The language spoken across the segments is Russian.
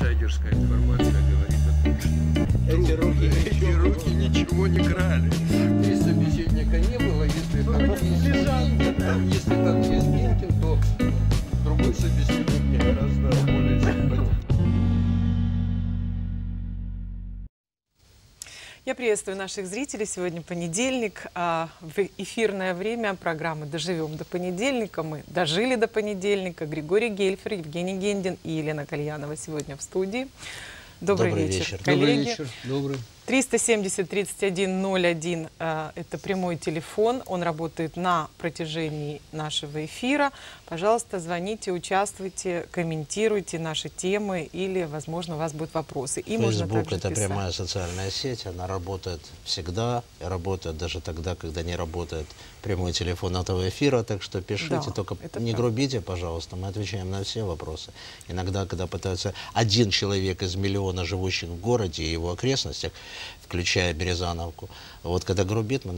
инсайдерская информация говорит о том, что Эти руки эти ничего- руки ничего не крали. Здесь собеседника не было, если там есть Минкин, если там есть Минкин, то другой собеседник мне гораздо более симпатичен. Я приветствую наших зрителей. Сегодня понедельник. а В эфирное время программы «Доживем до понедельника». Мы дожили до понедельника. Григорий Гельфер, Евгений Гендин и Елена Кальянова сегодня в студии. Добрый, Добрый вечер, вечер. коллеги. Добрый вечер. Добрый. 370 31 01 э, это прямой телефон. Он работает на протяжении нашего эфира. Пожалуйста, звоните, участвуйте, комментируйте наши темы или, возможно, у вас будут вопросы. И Facebook это писать. прямая социальная сеть, она работает всегда, работает даже тогда, когда не работает прямой телефон этого эфира, так что пишите, Да, только не правда. грубите, пожалуйста, мы отвечаем на все вопросы. Иногда, когда пытаются один человек из миллиона живущих в городе и его окрестностях, включая Березановку, вот когда грубит, мы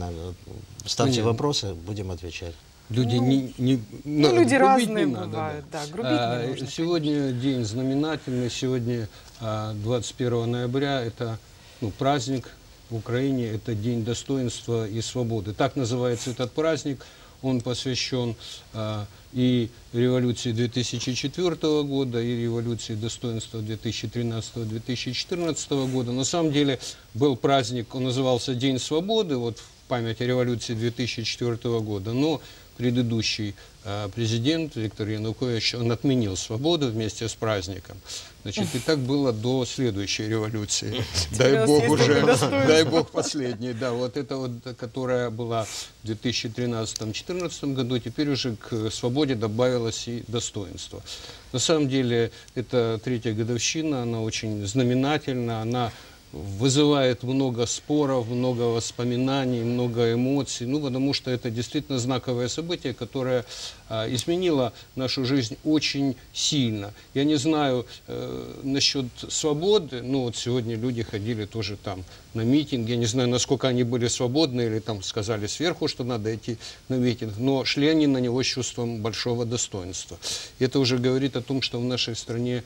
ставьте Понятно. вопросы, будем отвечать. Люди не, не, Ну, надо, люди разные не надо, бывают, да, грубить А, не нужно, Сегодня день знаменательный, сегодня а, 21 ноября, это ну, праздник в Украине, это День достоинства и свободы. Так называется этот праздник, он посвящен а, и революции 2004 года, и революции достоинства 2013-2014 года. На самом деле был праздник, он назывался День свободы, вот в память о революции 2004 года, но предыдущий э, президент Виктор Янукович, он отменил свободу вместе с праздником. Значит, и так было до следующей революции. Дай бог уже, дай бог последний. Да, вот это вот, которая была в 2013-2014 году, теперь уже к свободе добавилось и достоинство. На самом деле, это третья годовщина, она очень знаменательна, она вызывает много споров, много воспоминаний, много эмоций, ну, потому что это действительно знаковое событие, которое а, изменило нашу жизнь очень сильно. Я не знаю э, насчет свободы, ну, вот сегодня люди ходили тоже там на митинг, я не знаю, насколько они были свободны или там сказали сверху, что надо идти на митинг, но шли они на него с чувством большого достоинства. И это уже говорит о том, что в нашей стране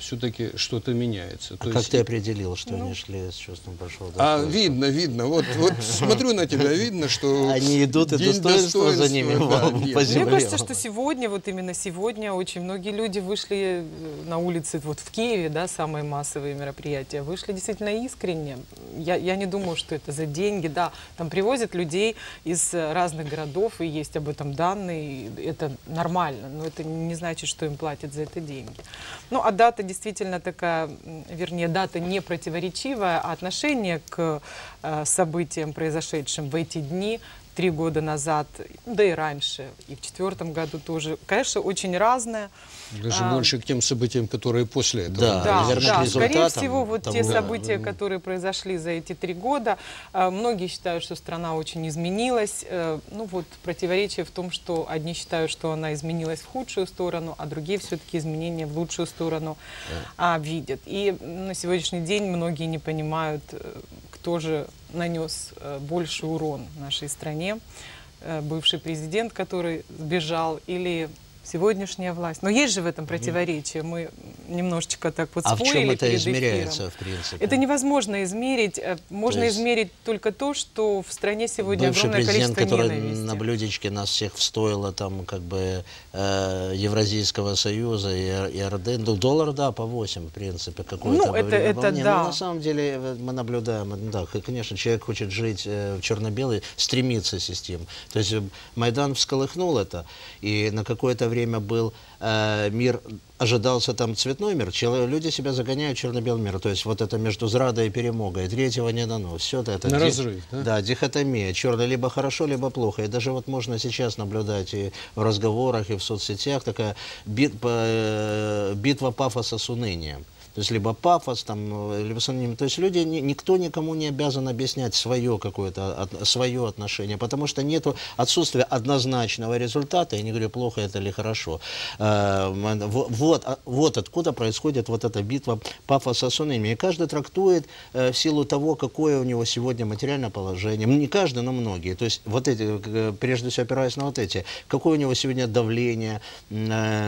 все-таки что-то меняется. А То как есть- ты определил, что Ну. они шли с чувством большого а, достоинства? видно, видно. Вот, вот смотрю на тебя, видно, что... Они идут, и достоинство за ними да, по по Мне земле. кажется, что сегодня, вот именно сегодня, очень многие люди вышли э, на улицы, вот в Киеве, да, самые массовые мероприятия, вышли действительно искренне. Я, я не думаю, что это за деньги, да, там привозят людей из э, разных городов, и есть об этом данные, это нормально, но это не значит, что им платят за это деньги. Ну, а дата действительно такая, вернее, дата не противоречивая, а отношение к э, событиям, произошедшим в эти дни, три года назад, да и раньше, и в четвертом году тоже, конечно, очень разное. Даже А. больше к тем событиям, которые после этого. Да, Да, да, скорее всего, вот те того, события, ну, которые произошли за эти три года, э, многие считают, что страна очень изменилась. Э, Ну вот противоречие в том, что одни считают, что она изменилась в худшую сторону, а другие все-таки изменения в лучшую сторону а, видят. И на сегодняшний день многие не понимают, э, кто же нанес э, больший урон нашей стране. Э, Бывший президент, который сбежал, или сегодняшняя власть. Но есть же в этом противоречие. Мы немножечко так вот А в чем это эфиром. измеряется, в принципе? Это невозможно измерить. Э, Можно есть- измерить только то, что в стране сегодня Бывший огромное президент, количество который ненависти. на блюдечке нас всех встоило там как бы э, Евразийского союза и, и РД. Ну, доллар, да, по 8, в принципе, какое-то Ну, это- это волне. да. Но на самом деле э, мы наблюдаем, э, да, конечно, человек хочет жить э, в черно-белой, стремится систем. То есть Майдан всколыхнул это, и на какое-то время был э, мир ожидался там цветной мир, чело- люди себя загоняют в черно-белый мир. То есть вот это между зрадой и перемогой. Третьего не дано. Все это, это На ди- разрыв, да? Да, дихотомия. Черно либо хорошо, либо плохо. И даже вот можно сейчас наблюдать и в разговорах, и в соцсетях такая бит- э, битва пафоса с унынием. То есть либо пафос, там, либо с унынием. То есть люди, ни- никто никому не обязан объяснять свое какое-то, от- свое отношение, потому что нету отсутствия однозначного результата. Я не говорю, плохо это или хорошо. Э, Вот, а- вот откуда происходит вот эта битва пафоса с унынием. И каждый трактует э, в силу того, какое у него сегодня материальное положение. Не каждый, но многие. То есть вот эти, э, прежде всего опираясь на вот эти, какое у него сегодня давление,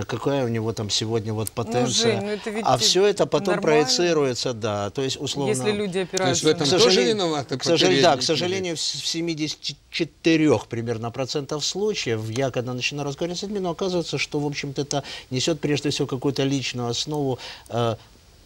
какая у него там сегодня вот потенция. Жень, ну это ведь а все это потом нормально. проецируется, да, то есть условно... Если люди То есть опираются в этом К на... тоже сожалению- виноваты к сожалению, да, к сожалению, в с- в 74 примерно процентов случаев, я когда начинаю разговаривать с людьми, но оказывается, что, в общем-то, это несет прежде всего какую-то личную основу. э,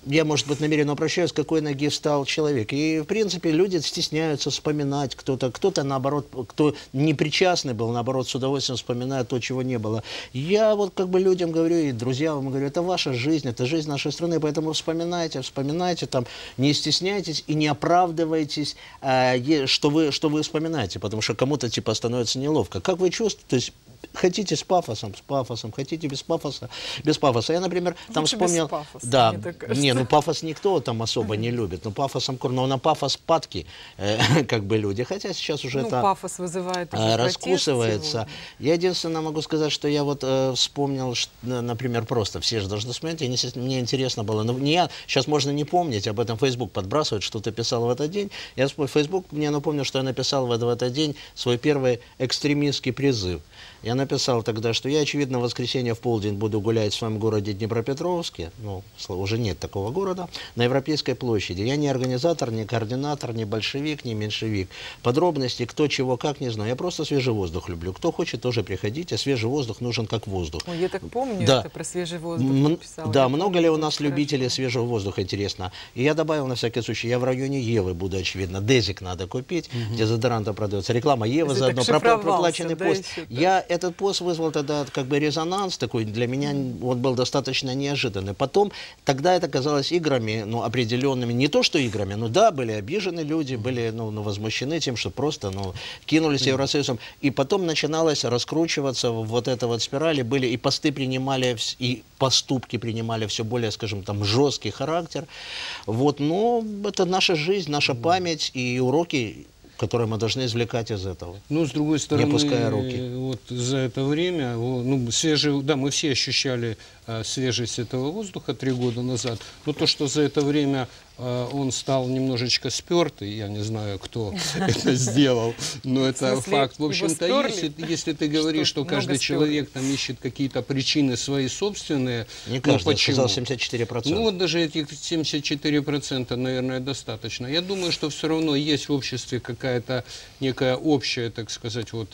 я, может быть, намеренно упрощаю, с какой ноги встал человек. И, в принципе, люди стесняются вспоминать кто-то, кто-то, наоборот, кто не причастный был, наоборот, с удовольствием вспоминает то, чего не было. Я вот как бы людям говорю, и друзьям говорю, это ваша жизнь, это жизнь нашей страны, поэтому вспоминайте, вспоминайте, там, не стесняйтесь и не оправдывайтесь, э, что, вы, что вы вспоминаете, потому что кому-то, типа, становится неловко. Как вы чувствуете, то есть, хотите с пафосом, с пафосом, хотите без пафоса, без пафоса. Я, например, там Лучше без вспомнил... пафоса, да, не, ну пафос никто там особо не любит, ну пафосом, но на пафос падки, э, как бы люди, хотя сейчас уже Ну, это... пафос вызывает Э, раскусывается. Я единственное могу сказать, что я вот э, вспомнил, на- например, просто все же должны вспомнить, я не мне интересно было, но не я, сейчас можно не помнить, об этом Facebook подбрасывает, что ты писал в этот день. Я вспомнил, Facebook мне напомнил, что я написал в этот день свой первый экстремистский призыв. Я написал тогда, что я, очевидно, в воскресенье в полдень буду гулять в своем городе Днепропетровске, ну, уже нет такого города, на Европейской площади. Я не организатор, не координатор, не большевик, не меньшевик. Подробности, кто чего, как, не знаю. Я просто свежий воздух люблю. Кто хочет, тоже приходите. Свежий воздух нужен как воздух. Ой, я так помню Да. это про свежий воздух. М- писала. Да, Я много помню, ли у нас очень любителей хорошо. свежего воздуха, интересно. И я добавил на всякий случай, я в районе Евы буду, очевидно. Дезик надо купить, дезодоранта продается. Реклама Евы заодно, пропла- проплаченный да, пост. еще? Я этот пост вызвал тогда как бы резонанс такой, для меня он был достаточно неожиданный. Потом, тогда это казалось играми, ну, определенными, не то что играми, ну да, были обижены люди, были, ну, ну, возмущены тем, что просто, ну, кинулись Евросоюзом. И потом начиналось раскручиваться вот эта вот спирали, были и посты принимали, и поступки принимали все более, скажем, там, жесткий характер. Вот, но это наша жизнь, наша память и уроки, которые мы должны извлекать из этого. Ну, с другой стороны, опуская руки. э, вот за это время, ну, свежий, да, мы все ощущали э, свежесть этого воздуха три года назад, но то, что за это время он стал немножечко спертый, я не знаю, кто это сделал, но это факт. В общем-то, если, если ты говоришь, Что, каждый человек там ищет какие-то причины свои собственные, Не ну, почему? сказал 74%. Ну вот даже этих 74%, наверное, достаточно. Я думаю, что все равно есть в обществе какая-то некая общая, так сказать, вот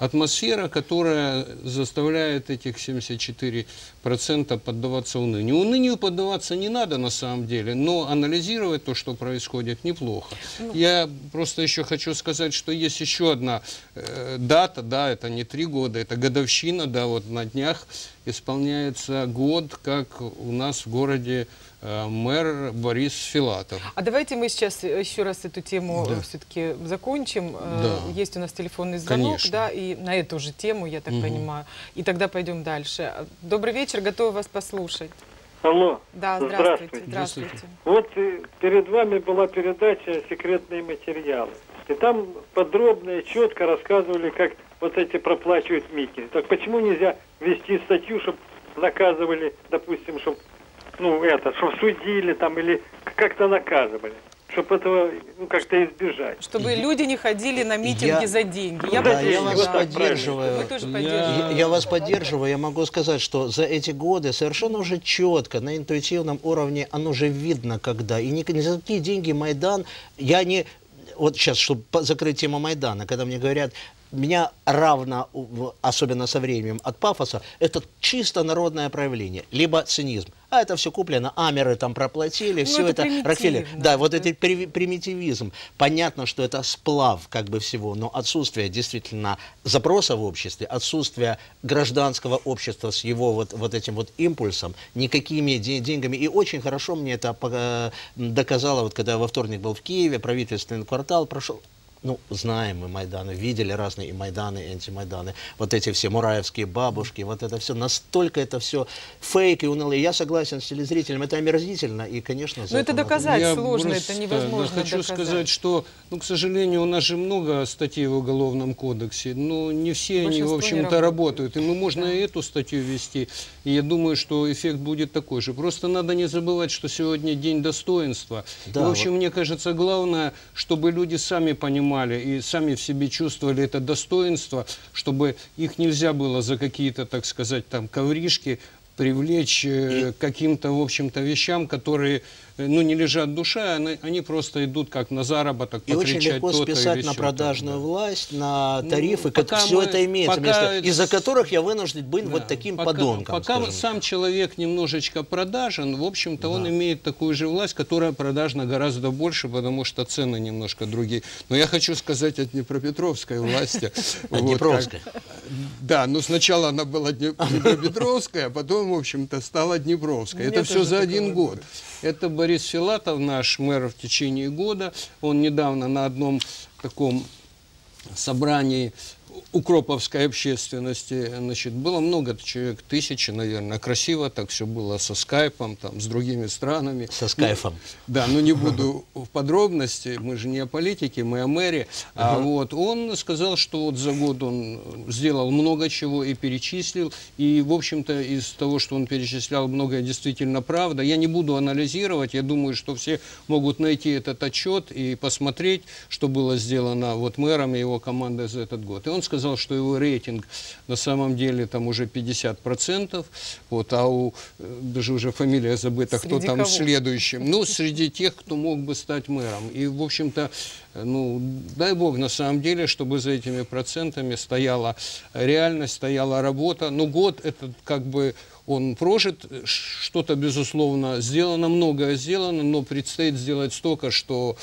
атмосфера, которая заставляет этих 74% поддаваться унынию. Унынию поддаваться не надо на самом деле, но анализировать то, что происходит, неплохо. Я просто еще хочу сказать, что есть еще одна э, дата, да, это не три года, это годовщина, да, вот на днях исполняется год, как у нас в городе мэр Борис Филатов. А давайте мы сейчас еще раз эту тему Да. все-таки закончим. Э, Да. Есть у нас телефонный звонок, Конечно. да, и на эту же тему, я так понимаю. И тогда пойдем дальше. Добрый вечер, готовы вас послушать. Алло. Да, здравствуйте. Здравствуйте. Здравствуйте. Вот э, перед вами была передача «Секретные материалы». И там подробно и четко рассказывали, как вот эти проплачивают митинги. Так почему нельзя ввести статью, чтобы наказывали, допустим, чтобы, ну, это, чтобы судили там или как-то наказывали? Чтобы этого, ну, как-то избежать. Чтобы люди не ходили на митинги Я- за деньги. Да, Да, помню, я вот вас правильно. поддерживаю. Мы тоже Я- поддерживаем. Я, я вас поддерживаю, я могу сказать, что за эти годы совершенно уже четко, на интуитивном уровне, оно уже видно, когда. И не, не за такие деньги Майдан, я не... Вот сейчас, чтобы по- закрыть тему Майдана, когда мне говорят, меня равно, особенно со временем, от пафоса, это чисто народное проявление, либо цинизм. А это все куплено, амеры там проплатили, Ну, все это это, Рокфеллер. Да, вот при- примитивизм. Понятно, что это сплав как бы всего, но отсутствие действительно запроса в обществе, отсутствие гражданского общества с его вот, вот этим вот импульсом, никакими де- деньгами. И очень хорошо мне это доказало, вот когда я во вторник был в Киеве, правительственный квартал прошел. Ну, знаем мы Майданы, видели разные и Майданы, и антимайданы. Вот эти все мураевские бабушки, вот это все, настолько это все фейк и унылые. Я согласен с телезрителем, это омерзительно, и, конечно, за Но это надо- доказать Я сложно, это невозможно да, хочу доказать. сказать, что, ну, к сожалению, у нас же много статей в Уголовном кодексе, но не все они, в общем-то, работают. работают. И мы можно Да. и эту статью ввести, и я думаю, что эффект будет такой же. Просто надо не забывать, что сегодня день достоинства. Да, и, в общем, вот. мне кажется, главное, чтобы люди сами понимали и сами в себе чувствовали это достоинство, чтобы их нельзя было за какие-то, так сказать, там, ковришки привлечь э, к каким-то, в общем-то, вещам, которые, ну, не лежат в душе, они, они просто идут как на заработок, И очень легко списать на продажную да. власть, на Ну, тарифы, как пока все мы- это имеет пока место, из-за которых я вынужден быть Да, вот таким пока, подонком. Пока скажем. сам человек немножечко продажен, в общем-то, он имеет такую же власть, которая продажна гораздо больше, потому что цены немножко другие. Но я хочу сказать о Днепропетровской власти. Вот Днепровской. как- Да, ну сначала она была Дне- Днепропетровская, а потом, в общем-то, стала Днепровская. Это все за один год. Это Борис Филатов, наш мэр в течение года. Он недавно на одном таком собрании укроповской общественности, значит, было много человек, тысячи, наверное, красиво так все было со скайпом, там, с другими странами. Со скайфом. Да, но не буду в подробности, мы же не о политике, мы о мэре. А вот он сказал, что вот за год он сделал много чего и перечислил, и, в общем-то, из того, что он перечислял, многое действительно правда. Я не буду анализировать, я думаю, что все могут найти этот отчет и посмотреть, что было сделано вот мэром и его командой за этот год. И он сказал, что его рейтинг на самом деле там уже 50%, вот, а у, э, даже уже фамилия забыта, кто Среди там кого? следующим. Ну, среди тех, кто мог бы стать мэром. И, в общем-то, ну, дай бог, на самом деле, чтобы за этими процентами стояла реальность, стояла работа. Ну, год этот как бы он прожит, что-то, безусловно, сделано, многое сделано, но предстоит сделать столько, что,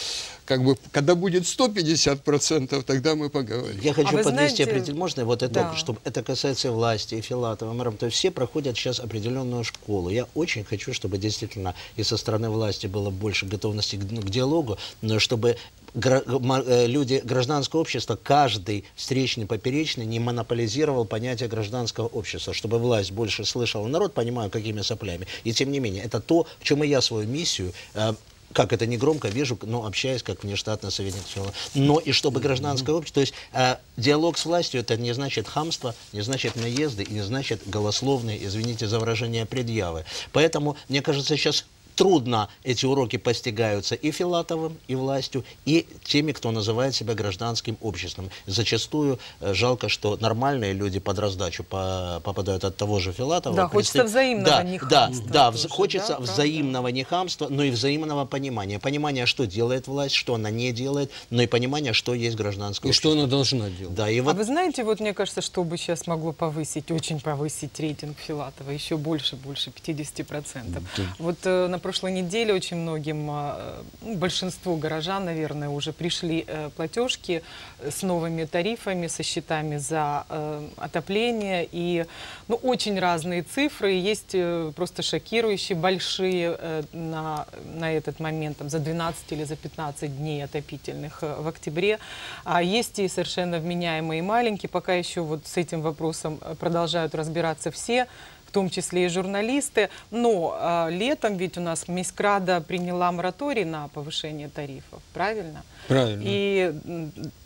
как бы, когда будет 150%, тогда мы поговорим. Я хочу А подвести знаете- определенно, можно вот это, Да. чтобы это касается власти и Филатова, мэром, то есть все проходят сейчас определенную школу. Я очень хочу, чтобы действительно и со стороны власти было больше готовности к, к диалогу, но чтобы люди гражданского общества, каждый встречный, поперечный не монополизировал понятие гражданского общества, чтобы власть больше слышала народ, понимаю, какими соплями. И тем не менее, это то, в чем и я свою миссию э, как это не громко вижу, но общаюсь как внештатный советник всего. Но и чтобы гражданское общество, то есть э, диалог с властью, это не значит хамство, не значит наезды, и не значит голословные, извините за выражение, предъявы. Поэтому, мне кажется, сейчас трудно эти уроки постигаются и Филатовым, и властью, и теми, кто называет себя гражданским обществом. Зачастую э, жалко, что нормальные люди под раздачу по- попадают от того же Филатова. Да, хочется взаимного да, нехамства Да, да, тоже, хочется да, взаимного не хамства, но и взаимного понимания. Понимания, что делает власть, что она не делает, но и понимания, что есть гражданское И что общество. она должна делать? Да, и А вот вы знаете, вот мне кажется, что бы сейчас могло повысить, очень повысить рейтинг Филатова, еще больше, больше 50%. Вот э, на прошлой неделе очень многим, э, ну, большинству горожан, наверное, уже пришли э, платежки э, с новыми тарифами, со счетами за э, отопление. И ну, очень разные цифры, есть просто шокирующие, большие на, на этот момент, там, за 12 или за 15 дней отопительных в октябре. А есть и совершенно вменяемые и маленькие. Пока еще вот с этим вопросом продолжают разбираться все в том числе и журналисты. Но а, летом ведь у нас Мискрада приняла мораторий на повышение тарифов, правильно? Правильно. И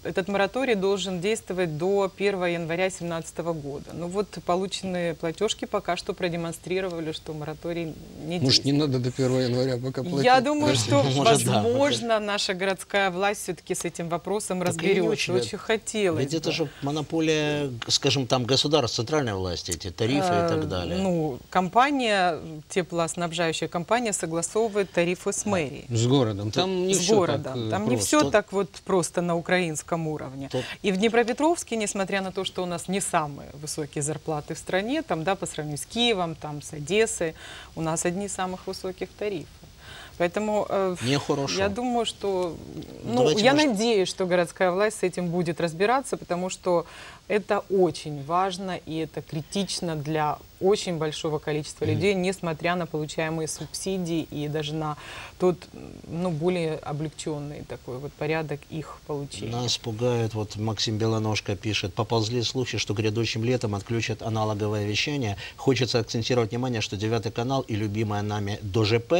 этот мораторий должен действовать до 1 января 2017 года. Ну вот полученные платежки пока что продемонстрировали, что мораторий не Может, не надо до 1 января пока платить? Я думаю, что, Может, да. возможно, наша городская власть все-таки с этим вопросом Так и разберется. очень, Очень, да. хотелось ведь это бы. же монополия, скажем, там государств, центральной власти, эти тарифы и Э, так далее. Ну, компания, теплоснабжающая компания согласовывает тарифы с мэрией. С городом. Там не с всё городом. так, э, Там не просто. все так вот просто на украинском уровне. Тут- И в Днепропетровске, несмотря на то, что у нас не самые высокие зарплаты в стране, там, да, по сравнению с Киевом, там, с Одессой, у нас одни из самых высоких тарифов. Поэтому э, Нехорошо. я думаю, что... Ну, Давайте, я может- надеюсь, что городская власть с этим будет разбираться, потому что это очень важно и это критично для очень большого количества людей, несмотря на получаемые субсидии и даже на тот, ну, более облегченный такой вот порядок их получения. Нас пугает, вот Максим Белоножко пишет, поползли слухи, что грядущим летом отключат аналоговое вещание. Хочется акцентировать внимание, что девятый канал и любимая нами ДОЖП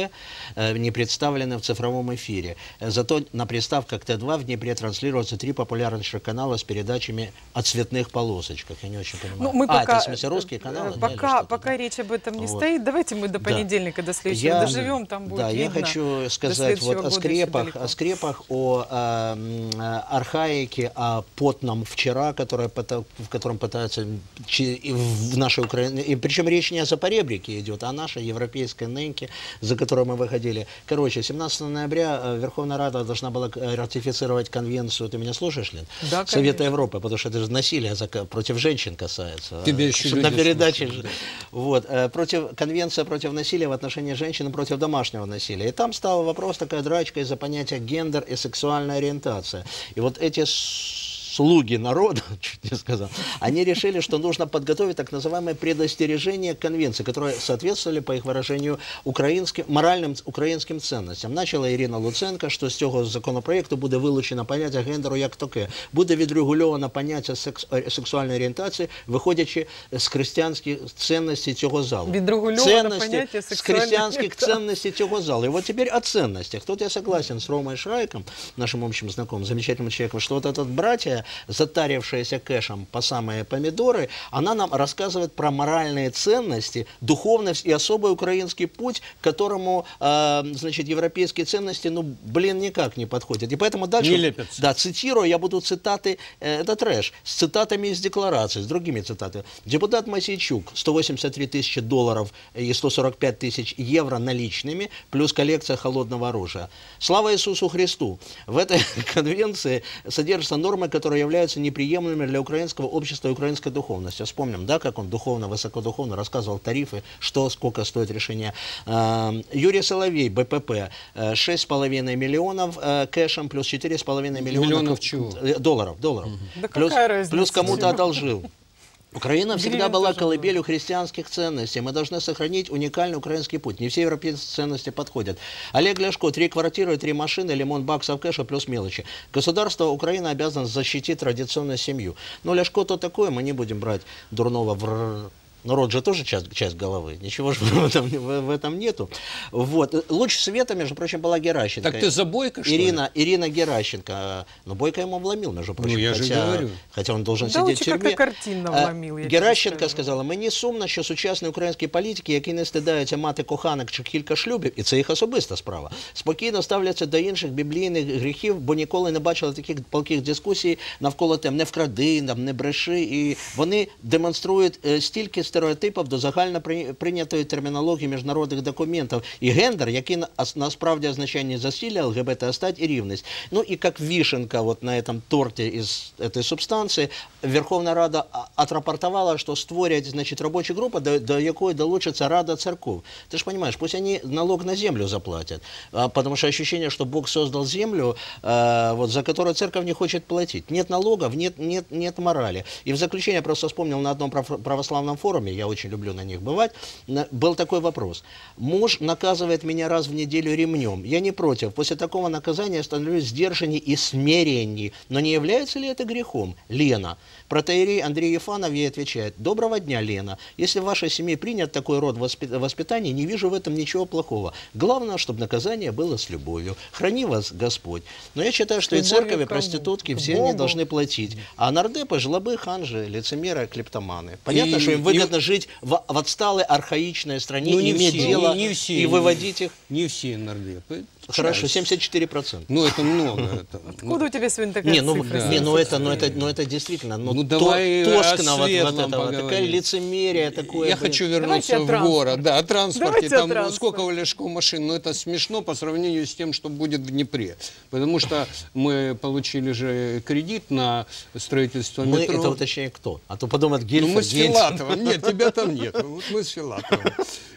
э, не представлены в цифровом эфире. Зато на приставках Т2 в Днепре транслируются три популярнейших канала с передачами о цветных цветных полосочках. Я не очень понимаю. Ну, мы а, пока, это в смысле русские э, каналы? да, Пока, что-то, пока да? речь об этом не Вот. стоит, давайте мы до Да. понедельника, до следующего Я- доживем, там будет Да, я видно. хочу До сказать вот о скрепах, о скрепах, о э, архаике, о потном вчера, которое, в котором пытаются в нашей Украине, и причем речь не о Запоребрике идет, а о нашей европейской нынке, за которой мы выходили. Короче, 17 ноября э, Верховная Рада должна была э, ратифицировать конвенцию, ты меня слушаешь, Лен? Да, Совета конечно. Европы, потому что это же насилие за- против женщин касается. Тебя Э, еще на передаче слушают, же- вот, э, против, конвенция против насилия в отношении женщин и против домашнего насилия. И там стал вопрос, такая драчка из-за понятия гендер и сексуальная ориентация. И вот эти слуги народа, чуть не сказал, они решили, что нужно подготовить так называемое предостережение к конвенции, которые соответствовали, по их выражению, українським, моральним українським цінностям. Начала Ірина Луценко, що з цього законопроекту буде вилучено поняття гендеру як таке. Буде відрегульовано поняття секс, е, сексуальної орієнтації, виходячи з християнських цінностей цього залу. Відрегульовано Цінності поняття з сексуальної християнських орієнтації. ценностей цього зала. И вот теперь о ценностях. Тут я согласен с Ромой Шрайком, нашим общим знакомым, замечательным человеком, что вот этот братья, затарившаяся кэшем по самые помидоры, она нам рассказывает про моральные ценности, духовность и особый украинский путь, к которому, э, значит, европейские ценности, ну, блин, никак не подходят. И поэтому дальше... Не лепятся. Да, цитирую, я буду цитаты, э, это трэш, с цитатами из декларации, с другими цитатами. Депутат Масейчук, 183 тысячи долларов и 145 тысяч евро наличными, плюс коллекция холодного оружия. Слава Иисусу Христу! В этой конвенции содержатся нормы, которые являются неприемлемыми для украинского общества и украинской духовности. Вспомним, да, как он духовно, высокодуховно рассказывал тарифы, что, сколько стоит решение. Э, Юрий Соловей, БПП, э, 6,5 миллионов э, кэшем, плюс 4,5 миллиона Миллионов чего? э, долларов, долларов. Да плюс, плюс кому-то одолжил. Украина всегда была колыбелью христианских ценностей. Мы должны сохранить уникальный украинский путь. Не все европейские ценности подходят. Олег Ляшко, три квартиры, три машины, лимон баксов кэша плюс мелочи. Государство Украины обязано защитить традиционную семью. Но Ляшко то такое, мы не будем брать дурного в р- Народ же тоже часть, часть головы. Ничего же в этом, в, в этом нету. Вот. Луч света, между прочим, была Геращенко. Так ты за Бойко, что ли? Ирина, Ирина Геращенко. Ну, Бойко ему вломил, между прочим. Ну, я же хотя, говорю. хотя он должен Да сидеть в очень тюрьме. как-то картинно А, вломил, я тебе Геращенко скажу. сказала, мені сумно, що сучасні українські політики, які не стидаються мати коханок чи кілька шлюбів, і це їх особиста справа, спокійно ставляться до інших біблійних гріхів, бо ніколи не бачили таких палких дискусій навколо тем не вкради, там, не бреши. І вони демонструють е, стільки стереотипів до загально при- прийнятої термінології міжнародних документів. І гендер, який на- ас- насправді означає не засилля, ЛГБТ, а стать і рівність. Ну і як вишенка вот на этом торте из этой субстанции, Верховна Рада а- отрапортовала, что створять, значит, рабочая группа, до, до якої долучится Рада церков. Ты же понимаешь, пусть они налог на землю заплатят, а, потому что ощущение, что Бог создал землю, а, вот, за которую церковь не хочет платить. Нет налогов, нет, нет, нет морали. И в заключение я просто вспомнил на одном прав- православном форуме, я очень люблю на них бывать, на- был такой вопрос. Муж наказывает меня раз в неделю ремнем. Я не против. После такого наказания я становлюсь сдержанней и смиренней. Но не является ли это грехом? Лена. Протеерей Андрей Ефанов ей отвечает. Доброго дня, Лена. Если в вашей семье принят такой род воспи- воспитания, не вижу в этом ничего плохого. Главное, чтобы наказание было с любовью. Храни вас Господь. Но я считаю, что и церковь, и проститутки, все они должны платить. А нардепы, жлобы, ханжи, лицемеры, клептоманы. Понятно, И- что им и- выгодно жить в, в отсталой архаичной стране, Ну, не иметь все, дело не- не все, и выводить их. Не все нардепы. Хорошо, Часть. 74%. Ну, это много. это. Откуда у тебя сегодня такая Не, ну, цифра? не, ну это, ну это, ну это действительно, ну, Ну, то- давай тоскно о вот, вот светлом это вот, такая поговорим. лицемерие, такое. Я блин. хочу вернуться в город. Да, о транспорте. Давайте Там ну, сколько у Лешко машин, но это смешно по сравнению с тем, что будет в Днепре. Потому что мы получили же кредит на строительство Мы, метро. это уточняем кто? А то подумают, Ну, Гильфа, мы с. Филатовым. Нет, тебя там нет. Вот мы с Филатовым.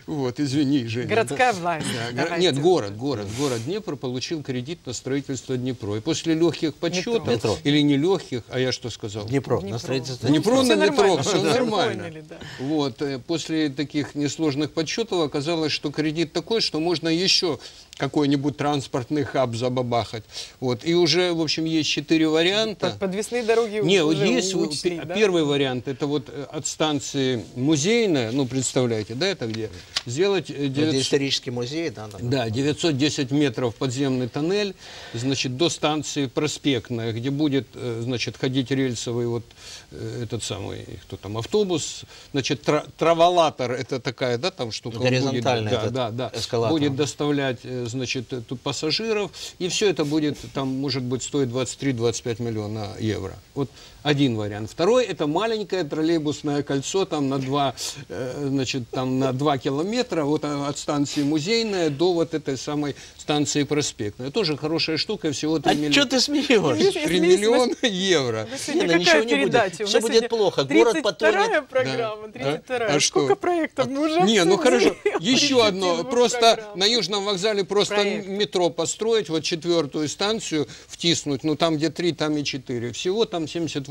Вот, извини, Женя. Городская власть. Да, Давайте. Нет, город, город, город Днепр получил кредит на строительство Днепро. И после легких подсчетов, Метро. или не легких, а я что сказал? Днепро, Днепро. на строительство. Днепро Всё на метро, нормально, все да. нормально. Поняли, да. Вот, э, после таких несложных подсчетов оказалось, что кредит такой, что можно еще какой-нибудь транспортный хаб забабахать. Вот, и уже, в общем, есть четыре варианта. Под- Подвесные дороги Не, уже есть учли, да? первый вариант, это вот э, от станции музейная, ну, представляете, да, это где? сделать э, Где 900 исторический музей, да? там. да, 910 метров подземный тоннель, значит, до станции Проспектная, где будет, э, значит, ходить рельсовый вот э, этот самый, кто там, автобус, значит, тра- траволатор, это такая, да, там штука. он будет, да, да, да, эскалатор. будет доставлять, э, значит, э, тут пассажиров, и все это будет, там, может быть, стоить 23-25 миллиона евро. Вот один вариант. Второй, это маленькое троллейбусное кольцо, там, на 2, значит, там, на 2 километра, вот а, от станции Музейная до вот этой самой станции Проспектная. Тоже хорошая штука, всего 3 А миллиона. что ты смеешься? Если- 3 если миллиона евро. Ну, сегодня Не, ну, ничего не будет. нас будет плохо. Город 32-я потонет. программа, Да. 32-я. А- а Сколько что? проектов мы уже Не, ну хорошо. Еще одно. 32 Просто на Южном вокзале просто Проект. метро построить, вот четвертую станцию втиснуть, ну там где три, там и четыре. Всего там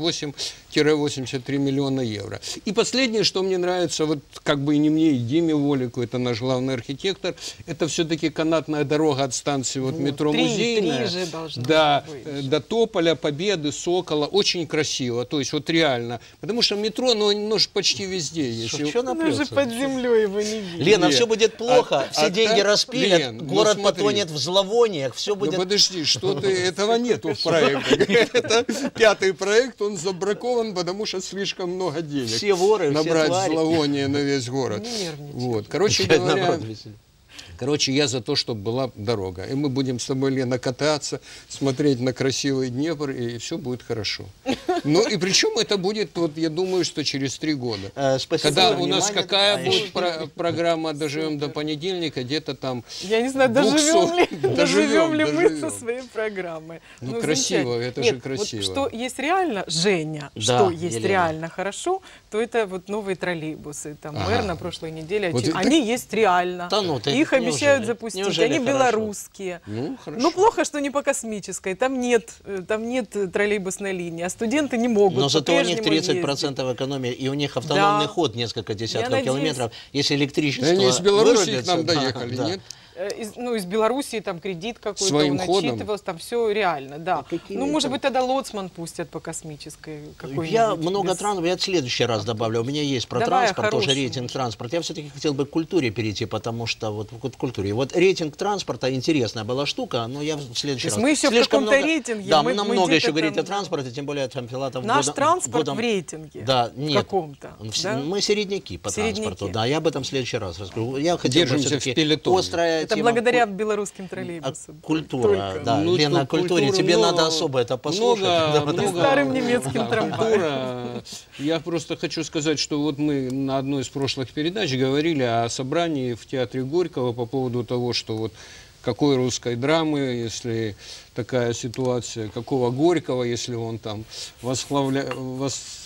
78-83 миллиона евро. И последнее, что мне нравится, вот как бы и не мне, и Диме Волику, это наш главный архитектор, это все-таки канатная дорога от станции вот, метро три- Музейная. три же да, быть. э, до Тополя, Победы, Сокола. Очень красиво. То есть вот реально. Потому что метро, ну, оно же почти везде есть. Что Ну, уже наплётся? под землей его не видно. Лена, Нет. все будет плохо, А- все а деньги так- распилят, Лен, ну город смотри. потонет в зловониях, все Ну будет... подожди, что ты, этого нету в проекте. Это пятый проект, он забракован, потому что слишком много денег. Все воры, все Набрать твари. зловоние на весь город. Вот, короче Я говоря. Короче, я за то, чтобы была дорога. И мы будем с тобой, Лена, кататься, смотреть на красивый Днепр, и все будет хорошо. Ну, и причем это будет, вот я думаю, что через три года. Э, спасибо Когда у нас внимание. какая А, будет про- программа «Доживем до понедельника», где-то там... Я не знаю, доживем ли, доживем ли мы со своей программой. Ну, красиво, замечательно. это Нет, же красиво. Вот что есть реально, Женя, Да, что есть Елена. реально хорошо, то это вот новые троллейбусы. Там Ага. мэр на прошлой неделе, Вот это- они есть реально. Да ну ты, Их обещают неужели? запустить, Неужели они хорошо? белорусские. Ну, хорошо. Ну, плохо, что не по космической. Там нет, э, там нет э, троллейбусной линии, а студенты не могут Но зато у них по-прежнему ездить. 30% экономии, и у них автономный Да. ход несколько десятков надеюсь. километров. Если электричество Да они из Беларуси к вырубится, нам да, доехали, да. нет? Э, из, ну, из Белоруссии там кредит какой-то Своим он ходом? отчитывался, там все реально, да. А какие ну, может это- быть, тогда Лоцман пустят по космической какой-нибудь. Я много без- транспорта, я в следующий раз добавлю. У меня есть про Давай транспорт, тоже рейтинг транспорта. Я все-таки хотел бы к культуре перейти, потому что вот, вот к культуре. Вот рейтинг транспорта интересная была штука, но я в следующий раз. мы еще в Слишком каком-то много- рейтинге, Да, мы- нам мы много где-то еще говорить там, о транспорте, тем более там Филатов Наш годом- транспорт годом- в рейтинге. Да, нет. каком-то, в- да? Мы середняки по Середняки. транспорту. Да, я об этом в следующий раз расскажу. Я хотел бы Держимся в все-таки пелетоне. острая Это тема благодаря белорусским а, троллейбусам. культура, Только. да. Ну, Лена, о культуре. Тебе много- надо особо это послушать. Много, Да, много, старым немецким да, трамваем. Я просто хочу сказать, что вот мы на одной из прошлых передач говорили о собрании в театре Горького по поводу того, что вот какой русской драмы, если такая ситуация, какого Горького, если он там восхваля... вос-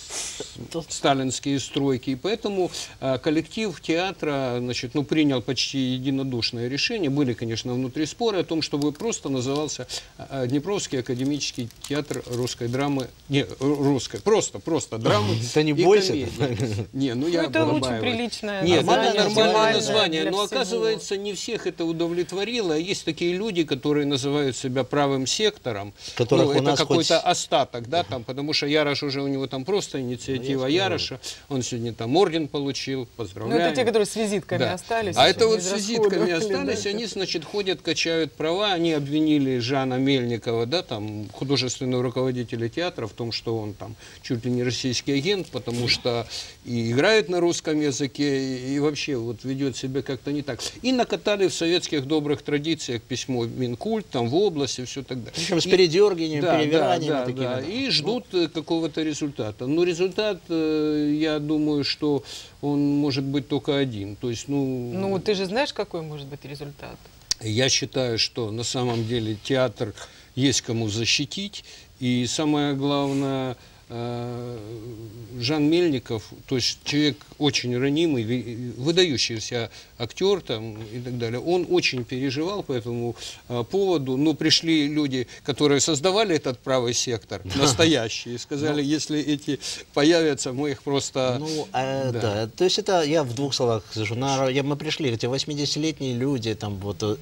сталинские стройки. И поэтому а, коллектив театра значит, ну, принял почти единодушное решение. Были, конечно, внутри споры о том, чтобы просто назывался а, Днепровский академический театр русской драмы. Не, русской, просто, просто драмы. Да не бойся. комедии. Не, ну я это Барабаева. приличное Нет, название, это нормальное название, но оказывается не всех это удовлетворило. Есть такие люди, которые называют себя правым сектором. Ну, это какой-то остаток, да, там, потому что Ярош уже у него там просто инициатива Ну, Яроша. Он сегодня там орден получил, Ну, поздравляю. это те, которые с визитками Да. остались. А это вот с визитками остались, они, значит, ходят, качают права, они обвинили Жана Мельникова, да, там, художественного руководителя театра в том, что он там чуть ли не российский агент, потому что и играет на русском языке, и, вообще вот ведет себя как-то не так. И накатали в советских добрых традициях письмо Минкульт, там, в области, все так далее. Причем с передергиванием, да, перевираниями да, да, да. И ждут э, какого-то результата. Но результат, э, я думаю, что он может быть только один. То есть, ну, Ну, ты же знаешь, какой может быть результат? я считаю, что на самом деле театр есть кому защитить. И самое главное, Жан Мельников, то есть человек очень ранимый, выдающийся актер там, и так далее, он очень переживал по этому э, поводу, но пришли люди, которые создавали этот правый сектор, настоящие, и сказали, если эти появятся, мы их просто... Ну, э, Да. да. То есть это я в двух словах скажу. На, я, мы пришли, эти 80-летние люди, там вот, э,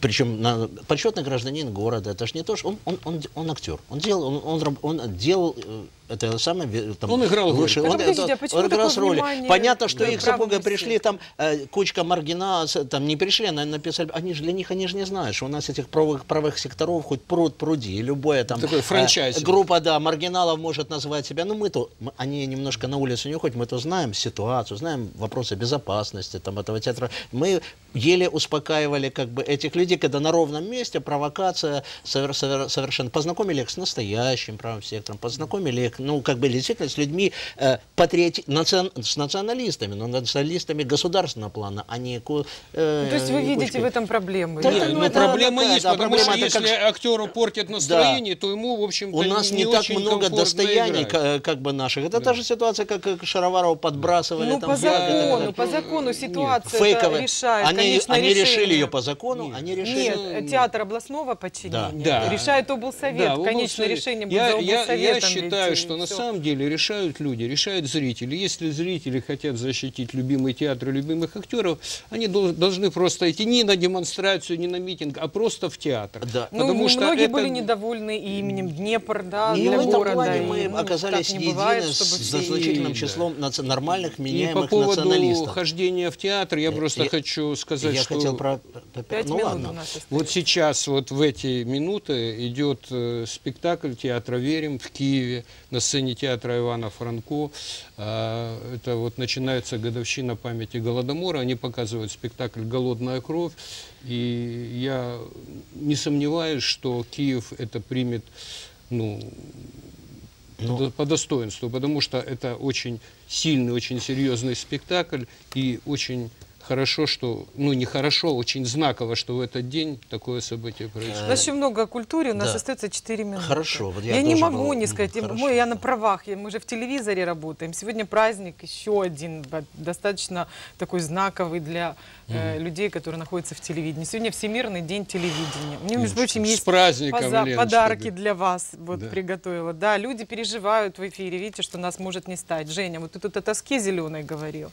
причем на, почетный гражданин города, это же не то, что он, он, он, он актер. Он делал, он, он, он делал, э, это самое... Там, Он играл лучше- он, это- а он играл такое с роли. внимание Понятно, что их сапога пришли, там э, кучка маргинал, там не пришли, они написали, они же для них, они же не знают, что у нас этих правых, правых секторов хоть пруд пруди, и любое там... Такой э, франчайзинг. группа, да, маргиналов может назвать себя, ну мы-то, мы- они немножко на улицу не ходят, мы-то знаем ситуацию, знаем вопросы безопасности там этого театра. Мы еле успокаивали как бы этих людей, когда на ровном месте провокация совер- совер- совершенно... Познакомили их с настоящим правым сектором, познакомили их, ну, как бы действительно с людьми, э, патриоти... национ- с националистами, но националистами государственного плана, а не... ку- э, Ну, То есть вы видите кучкой. в этом проблему? Да, Нет, ну, но это проблема такая, есть, да, потому проблема что если как- актеру портят настроение, то ему, в общем-то, У нас не, так очень много достояний, играть. ка- как бы наших. Это та же ситуация, как как Шароварова подбрасывали. Ну, там по так закону, далее. по закону ситуация Фейковые. решает. Они, конечное они решили ее по закону, они решили... Нет, театр областного подчинения. Да. Решает облсовет. Да, Конечное облсовет. решение будет я, за я, облсоветом. я считаю, и что на всё. самом деле решают люди, решают зрители. Если зрители хотят защитить любимый театр и любимых актеров, они дол- должны просто идти не на демонстрацию, не на митинг, а просто в театр. Да. Ну, Потому что многие это- были недовольны и именем Днепр, да, И для в этом города. плане и, мы ну, оказались так не бывает, едины с все- значительным И- числом наци- нормальных, И по меняемых поводу националистов. хождения в театр, я просто я- хочу сказать, Я что... хотел про... Пять ну, минут ладно. у нас остается. Вот сейчас, вот в эти минуты идет э, спектакль театра «Верим» в Киеве на сцене театра Ивана Франко. А, это вот начинается годовщина памяти Голодомора. Они показывают спектакль «Голодная кровь». И я не сомневаюсь, что Киев это примет ну, по- по достоинству, потому что это очень сильный, очень серьезный спектакль и очень хорошо, что, ну не хорошо, очень знаково, что в этот день такое событие У происходит. нас еще много о культуре, у нас Да. остается 4 минуты. Хорошо, вот я я не могу был- не сказать, хорошо. мой, я на правах, я- мы же в телевизоре работаем. Сегодня праздник еще один, достаточно такой знаковый для э, людей, которые находятся в телевидении. Сегодня Всемирный день телевидения. Мне, между прочим, есть поза- подарки да. для вас вот Да. приготовила. Да, люди переживают в эфире, видите, что нас может не стать. Женя, вот ты тут о тоске зеленой говорил.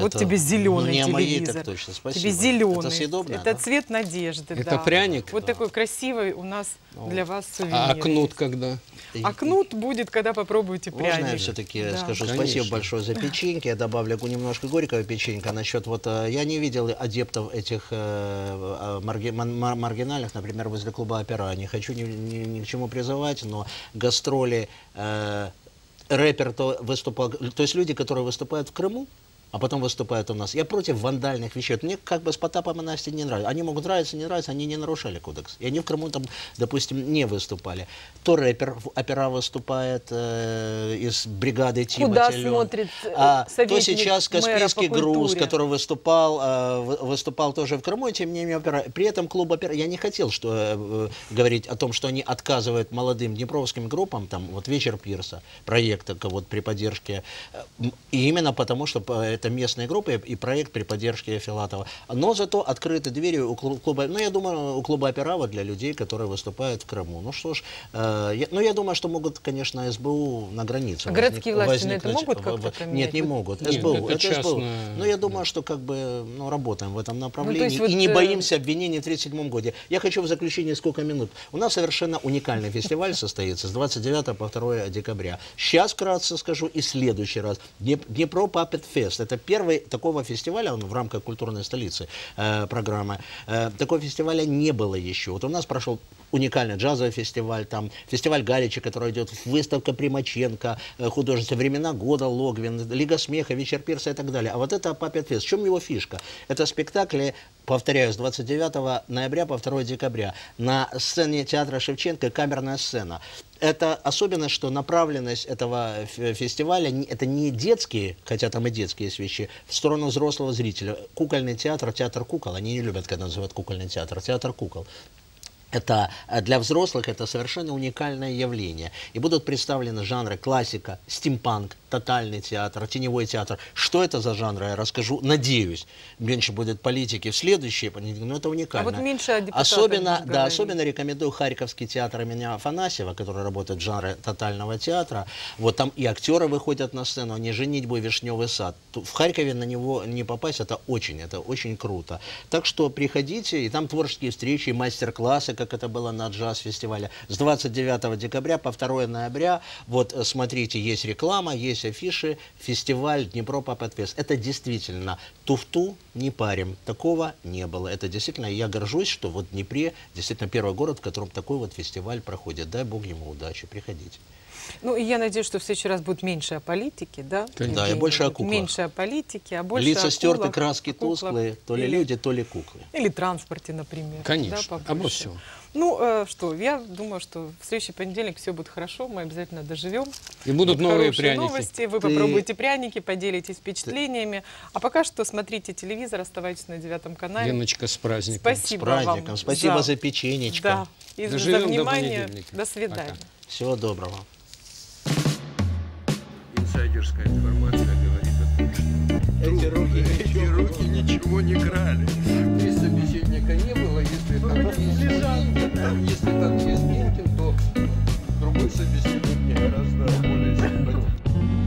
Вот тебе зеленый ну, не о моей, телевизор. так точно, спасибо. Тебе зеленый. Это съедобно, Это да? цвет надежды. Это да. пряник? Вот такой красивый у нас для вас сувенир. А кнут когда? А кнут будет, когда попробуете Можно пряник. я все-таки Да. скажу Конечно. спасибо большое за печеньки. Я добавлю немножко горького печенька. Насчет вот, э, я не видел адептов этих э, э, марги- мар- маргинальных, например, возле клуба опера. Не хочу ни, ни- ни к чему призывать, но гастроли э, рэпер то выступал, то есть люди, которые выступают в Крыму, а потом выступают у нас. Я против вандальных вещей. Мне как бы с Потапом и Настей не нравится. Они могут нравиться, не нравиться, они не нарушали кодекс. И они в Крыму там, допустим, не выступали. То рэпер, опера выступает э, из бригады Тимати Куда Лен. смотрит, э, а, То сейчас Каспийский груз, который выступал, э, вы- выступал тоже в Крыму, и тем не менее опера. При этом клуб опера, я не хотел что, э, говорить о том, что они отказывают молодым днепровским группам, там вот «Вечер пирса», проекта вот, при поддержке, э, именно потому, что э, это местные группы и проект при поддержке Филатова. Но зато открыты двери у клу- клуба, ну я думаю, у клуба «Операва» для людей, которые выступают в Крыму. Ну что ж, э, я, ну я думаю, что могут, конечно, СБУ на границе. Городские возник- власти на это возникнуть. могут как-то поменять? Нет, не могут. Нет, СБУ, это это, СБУ. частное, Но я думаю, что как бы ну, работаем в этом направлении Ну, и вот, не э, боимся обвинений в 1937 году. Я хочу в заключение сколько минут. У нас совершенно уникальный фестиваль состоится с 29 по 2 декабря. Сейчас вкратце скажу и следующий раз. Днеп- Днепро Puppet Fest. Это первый такого фестиваля, он в рамках культурной столицы э, программы. Э, такого фестиваля не было еще. Вот у нас прошел уникальный джазовый фестиваль, там фестиваль Галича, который идет, выставка Примаченко, э, художественные времена года, Логвин, Лига смеха, вечер пирса и так далее. А вот это Puppet Fest. В чем его фишка? Это спектакли, повторяю, с 29 ноября по 2 декабря на сцене театра Шевченко камерная сцена. Это особенность, что направленность этого фе- фестиваля это не детские, хотя там и детские есть вещи, в сторону взрослого зрителя. Кукольный театр, театр кукол. Они не любят, когда называют кукольный театр. Театр кукол. Это э, для взрослых это совершенно уникальное явление. И будут представлены жанры классика, стимпанк, тотальный театр, теневой театр. Что это за жанры, я расскажу, надеюсь. Меньше будет политики в следующие но это уникально. А вот меньше Особенно, да, особенно рекомендую Харьковский театр имени Афанасьева, который работает в жанре тотального театра. Вот там и актеры выходят на сцену, они «Женитьбу» и «Вишневый сад». В Харькове на него не попасть, это очень, это очень круто. Так что приходите, и там творческие встречи, мастер-классы, как это было на джаз-фестивале. С 29 декабря по 2 ноября, вот э, смотрите, есть реклама, есть афиши, фестиваль Днепро Fest. Это действительно туфту не парим, такого не было. Это действительно, я горжусь, что вот Днепре действительно первый город, в котором такой вот фестиваль проходит. Дай бог ему удачи, приходите. Ну, и я надеюсь, что в следующий раз будет меньше о политике, да? Конечно. Да, и больше о куклах. Меньше о политике, а больше Лица о стерты, куклах, краски куклах тусклые, то ли или- люди, то ли куклы. Или транспорте, например. Конечно, да, обо всем. Ну, э, что, я думаю, что в следующий понедельник все будет хорошо, мы обязательно доживем. И будут Вот новые пряники. новости, вы Ты- попробуйте пряники, поделитесь впечатлениями. А пока что смотрите телевизор, оставайтесь на девятом канале. Леночка, с праздником. Спасибо С праздником. вам Спасибо за печенечко. Да, и за Доживем до внимание. понедельника. До свидания. Пока. Всего доброго инсайдерская информация говорит о том, что эти руки, эти руки ничего не крали. Здесь собеседника не было, если ну, там, есть, там, если там есть Минкин, то другой собеседник мне гораздо более симпатичный.